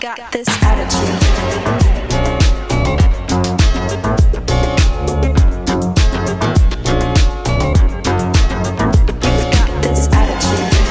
this attitude. You got this attitude.